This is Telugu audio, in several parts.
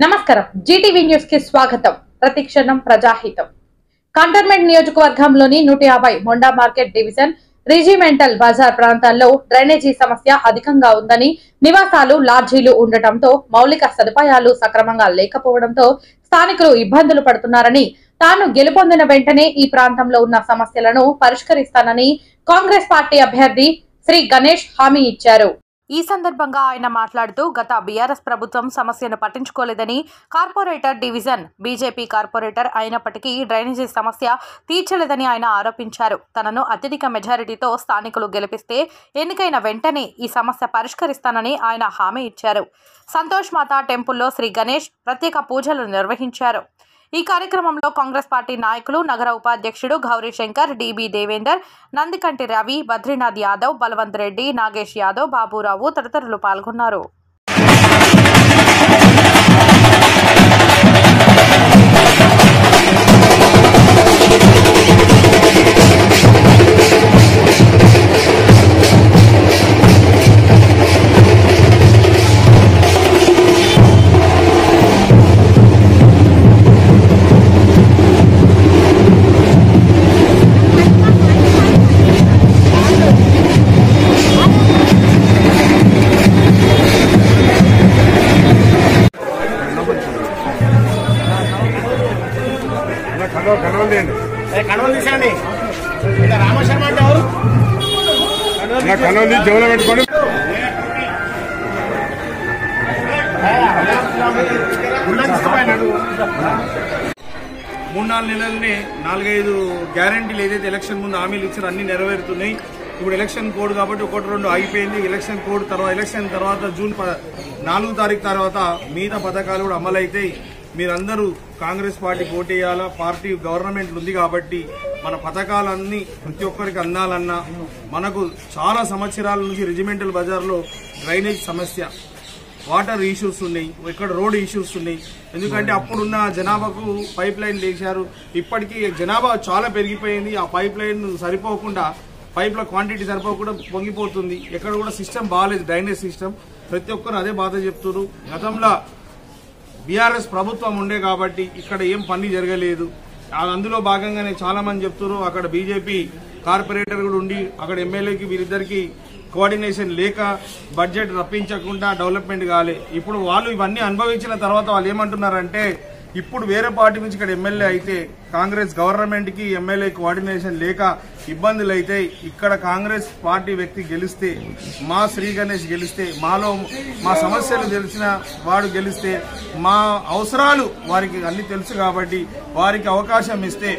నమస్కారం. జీటీవీ న్యూస్కి స్వాగతం. ప్రతిక్షణం ప్రజాహితం. కంటోన్మెంట్ నియోజకవర్గంలోని నూట యాభై Monda market division regimental Bazaar ప్రాంతాల్లో డ్రైనేజీ సమస్య అధికంగా ఉందని నివాసాలు లాడ్జీలు ఉండటంతో మౌలిక సదుపాయాలు సక్రమంగా లేకపోవడంతో స్థానికులు ఇబ్బందులు పడుతున్నారని తాను గెలుపొందిన వెంటనే ఈ ప్రాంతంలో ఉన్న సమస్యలను పరిష్కరిస్తానని కాంగ్రెస్ పార్టీ అభ్యర్థి శ్రీ గణేష్ హామీ ఇచ్చారు. ఈ సందర్భంగా ఆయన మాట్లాడుతూ గత బీఆర్ఎస్ ప్రభుత్వం సమస్యను పట్టించుకోలేదని కార్పొరేటర్ డివిజన్ బీజేపీ కార్పొరేటర్ అయినప్పటికీ డ్రైనేజీ సమస్య తీర్చలేదని ఆయన ఆరోపించారు. తనను అత్యధిక మెజారిటీతో స్థానికులు గెలిపిస్తే ఎన్నికైన వెంటనే ఈ సమస్య పరిష్కరిస్తానని ఆయన హామీ ఇచ్చారు. సంతోష్ మాత టెంపుల్లో శ్రీ గణేష్ ప్రత్యేక పూజలు నిర్వహించారు. ఈ కార్యక్రమంలో కాంగ్రెస్ పార్టీ నాయకులు నగర ఉపాధ్యక్షుడు గౌరీ శంకర్ డిబి దేవేందర్ నందికంటి రవి బద్రీనాథ్ యాదవ్ బలవంత్ రెడ్డి నాగేష్ యాదవ్ బాబురావు తదితరులు పాల్గొన్నారు. కడవలేండి కడవలు రామశర్మ అంటే ఎవరు తీసుకుపోయినాడు మూడు నాలుగు నెలలనే నాలుగైదు గ్యారంటీలు ఏదైతే ఎలక్షన్ ముందు హామీలు ఇచ్చారో అన్ని నెరవేరుతున్నాయి. ఇప్పుడు ఎలక్షన్ కోడ్ కాబట్టి ఒకటి రెండు ఆగిపోయింది. ఎలక్షన్ కోడ్ తర్వాత ఎలక్షన్ తర్వాత జూన్ నాలుగు తారీఖు తర్వాత మిగతా పథకాలు కూడా అమలైతాయి. మీరందరూ కాంగ్రెస్ పార్టీ పోటీయాలా? పార్టీ గవర్నమెంట్ ఉంది కాబట్టి మన పథకాలన్నీ ప్రతి ఒక్కరికి అందాలన్నా మనకు చాలా సంవత్సరాల నుంచి రెజిమెంటల్ బజార్లో డ్రైనేజ్ సమస్య. వాటర్ ఇష్యూస్ ఉన్నాయి ఇక్కడ రోడ్ ఇష్యూస్ ఉన్నాయి. ఎందుకంటే అప్పుడున్న జనాభాకు పైప్ లైన్ వేశారు ఇప్పటికీ జనాభా చాలా పెరిగిపోయింది. ఆ పైప్ లైన్ సరిపోకుండా పైప్ల క్వాంటిటీ సరిపోకుండా పొంగిపోతుంది. ఎక్కడ కూడా సిస్టమ్ బాగాలేదు డ్రైనేజ్ సిస్టమ్ ప్రతి ఒక్కరు అదే బాధ చెప్తున్నారు. గతంలో బీఆర్ఎస్ ప్రభుత్వం ఉండే కాబట్టి ఇక్కడ ఏం పని జరగలేదు. అందులో భాగంగానే చాలా మంది చెప్తున్నారు అక్కడ బీజేపీ కార్పొరేటర్ కూడా ఉండి అక్కడ ఎమ్మెల్యేకి వీరిద్దరికి కోఆర్డినేషన్ లేక బడ్జెట్ రప్పించకుండా డెవలప్మెంట్ కాలే. ఇప్పుడు వాళ్ళు ఇవన్నీ అనుభవించిన తర్వాత వాళ్ళు ఏమంటున్నారంటే ఇప్పుడు వేరే పార్టీ నుంచి ఇక్కడ ఎమ్మెల్యే అయితే కాంగ్రెస్ గవర్నమెంట్కి ఎమ్మెల్యే కోఆర్డినేషన్ లేక ఇబ్బందులు అయితే ఇక్కడ కాంగ్రెస్ పార్టీ వ్యక్తి గెలిస్తే మా శ్రీ గణేష్ గెలిస్తే మాలో మా సమస్యలు తెలిసిన వాడు గెలిస్తే మా అవసరాలు వారికి అన్ని తెలుసు కాబట్టి వారికి అవకాశం ఇస్తే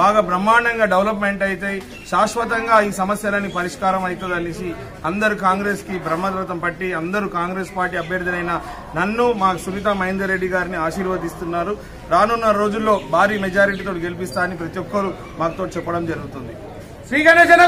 బాగా బ్రహ్మాండంగా డెవలప్మెంట్ అవుతాయి శాశ్వతంగా ఈ సమస్యలని పరిష్కారం అవుతుంది అనేసి అందరు కాంగ్రెస్కి బ్రహ్మద్రతం పట్టి అందరూ కాంగ్రెస్ పార్టీ అభ్యర్థులైన నన్ను మా సునీత మహేందర్ రెడ్డి గారిని ఆశీర్వదిస్తున్నారు. రానున్న రోజుల్లో భారీ మెజారిటీతో గెలిపిస్తా అని ప్రతి ఒక్కరూ మాతో చెప్పడం జరుగుతుంది. శ్రీ గణేశన